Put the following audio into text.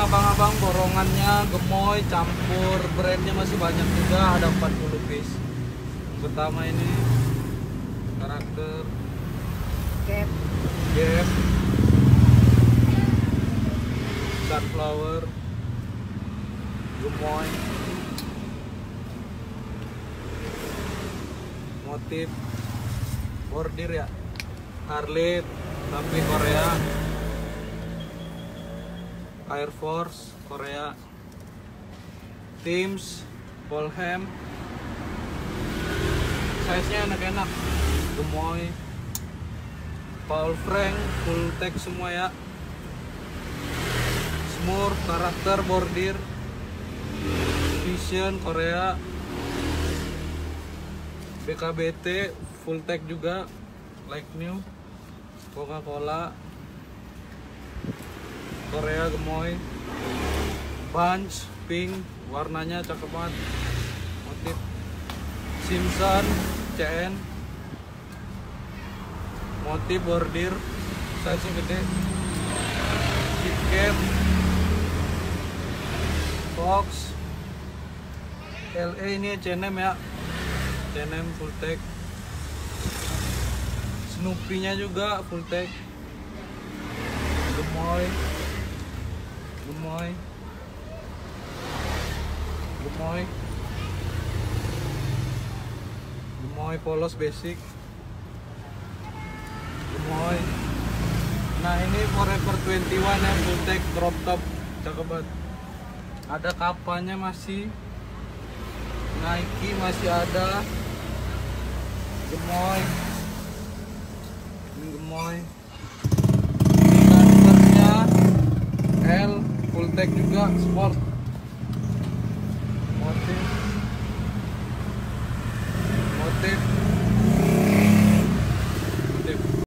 abang-abang borongannya gemoy campur brandnya masih banyak juga ada 40 piece. Yang pertama ini karakter. Cap. Gap. Sunflower. Gemoy. Motif. Bordir ya. Harley tapi Korea Air Force Korea. Teams Polham. Size nya enak-enak. Gemoy. Paul Frank full text semua ya. Smurf karakter bordir. Vision Korea. BKBT full tag juga. Like new. Coca Cola Korea gemoy. Bunch pink warnanya cakep banget. Motif Simpson CN motif bordir size gede. KitKat Fox. LA ini CNM ya. CNM full tag Snoopy nya juga full tag Gemoy Gemoy Gemoy Gemoy polos basic. Gemoy Nah ini Forever 21 ya full tag crop top. Cakep banget. Ada kapanya masih. Nike masih ada. Gemoy ini Gemoy L full tag juga sport motif